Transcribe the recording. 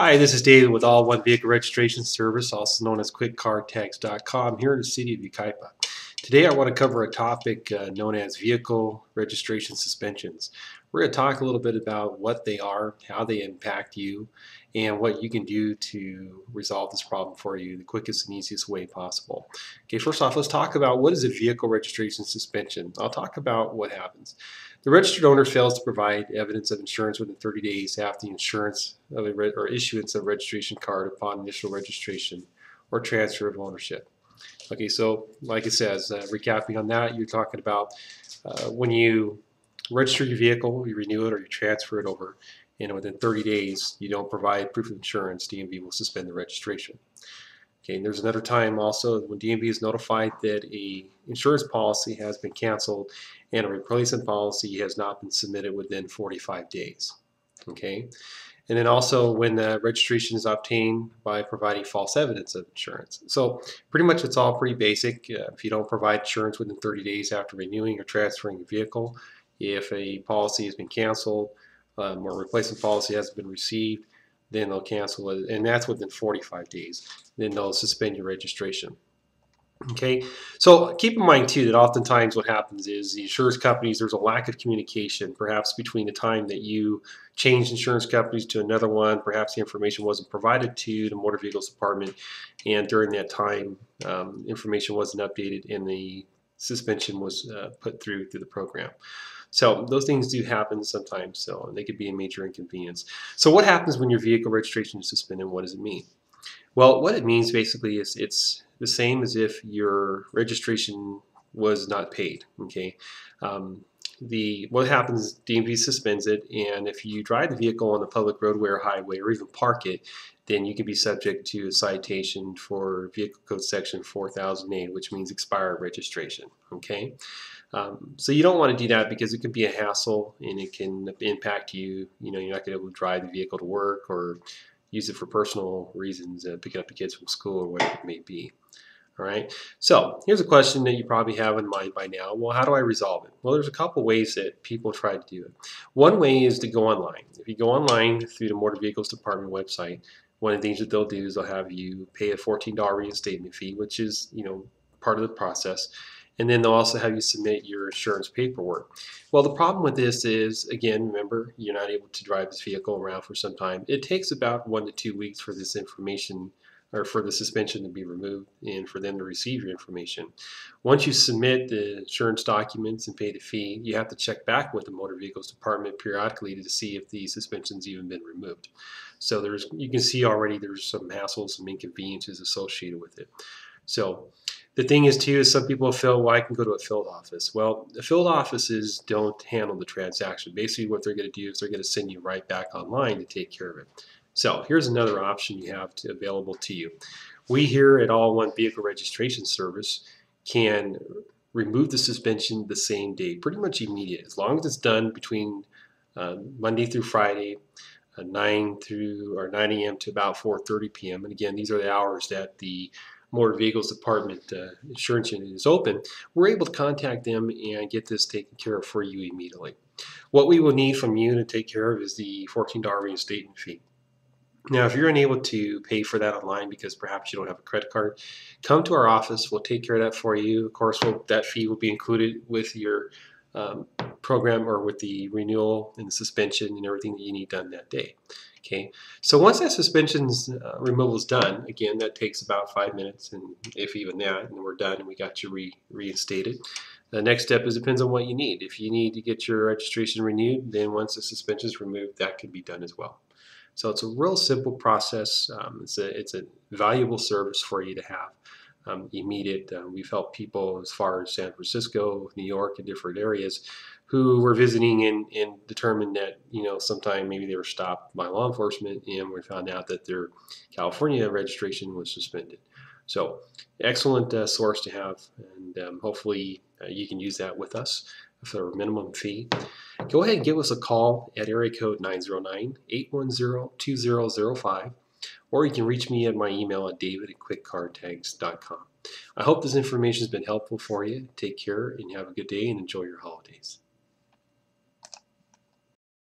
Hi, this is David with All One Vehicle Registration Service, also known as QuickCarTags.com, here in the city of Yucaipa. Today I want to cover a topic uh, known as vehicle registration suspensions. We're going to talk a little bit about what they are, how they impact you, and what you can do to resolve this problem for you the quickest and easiest way possible. Okay, first off, let's talk about what is a vehicle registration suspension. I'll talk about what happens. The registered owner fails to provide evidence of insurance within 30 days after the insurance or issuance of registration card upon initial registration or transfer of ownership. Okay, so like it says, uh, recapping on that, you're talking about uh, when you register your vehicle, you renew it, or you transfer it over, and within 30 days you don't provide proof of insurance, DMV will suspend the registration. Okay, and there's another time also when DMV is notified that a insurance policy has been canceled and a replacement policy has not been submitted within 45 days. Okay, and then also when the registration is obtained by providing false evidence of insurance. So pretty much it's all pretty basic. Uh, if you don't provide insurance within 30 days after renewing or transferring a vehicle, if a policy has been canceled um, or replacement policy hasn't been received, then they'll cancel it, and that's within 45 days. Then they'll suspend your registration. Okay, so keep in mind too that oftentimes what happens is the insurance companies, there's a lack of communication perhaps between the time that you change insurance companies to another one, perhaps the information wasn't provided to the motor vehicles department, and during that time, um, information wasn't updated and the suspension was uh, put through through the program. So those things do happen sometimes, so they could be a major inconvenience. So what happens when your vehicle registration is suspended? What does it mean? Well, what it means basically is it's the same as if your registration was not paid. Okay, um, the what happens? DMV suspends it, and if you drive the vehicle on the public roadway or highway, or even park it, then you can be subject to a citation for Vehicle Code Section 4008, which means expired registration. Okay. Um, so you don't want to do that because it can be a hassle and it can impact you. You know, you're not going to be able to drive the vehicle to work or use it for personal reasons, uh, picking up the kids from school or whatever it may be. All right. So here's a question that you probably have in mind by now. Well, how do I resolve it? Well, there's a couple ways that people try to do it. One way is to go online. If you go online through the Motor Vehicles Department website, one of the things that they'll do is they'll have you pay a $14 reinstatement fee, which is you know part of the process and then they'll also have you submit your insurance paperwork. Well, the problem with this is, again, remember, you're not able to drive this vehicle around for some time. It takes about one to two weeks for this information or for the suspension to be removed and for them to receive your information. Once you submit the insurance documents and pay the fee, you have to check back with the motor vehicles department periodically to see if the suspension's even been removed. So there's you can see already there's some hassles, some inconveniences associated with it. So the thing is too is some people feel well I can go to a field office. Well, the field offices don't handle the transaction. Basically what they're going to do is they're going to send you right back online to take care of it. So here's another option you have to, available to you. We here at All One Vehicle Registration Service can remove the suspension the same day, pretty much immediate, as long as it's done between uh, Monday through Friday, uh, 9 through or 9 a.m. to about 4:30 p.m. And again, these are the hours that the motor vehicles department uh, insurance unit is open, we're able to contact them and get this taken care of for you immediately. What we will need from you to take care of is the $14 reinstatement fee. Now, if you're unable to pay for that online because perhaps you don't have a credit card, come to our office. We'll take care of that for you. Of course, we'll, that fee will be included with your um, program or with the renewal and the suspension and everything that you need done that day. Okay, so once that suspension uh, removal is done, again, that takes about five minutes, and if even that, and we're done, and we got you re reinstated. The next step is depends on what you need. If you need to get your registration renewed, then once the suspension is removed, that can be done as well. So it's a real simple process. Um, it's a it's a valuable service for you to have. Um, immediate. Uh, we've helped people as far as San Francisco, New York, and different areas who were visiting and, and determined that, you know, sometime maybe they were stopped by law enforcement and we found out that their California registration was suspended. So excellent uh, source to have and um, hopefully uh, you can use that with us for a minimum fee. Go ahead and give us a call at area code 909-810-2005 or you can reach me at my email at david at quickcartags.com. I hope this information has been helpful for you. Take care and have a good day and enjoy your holidays.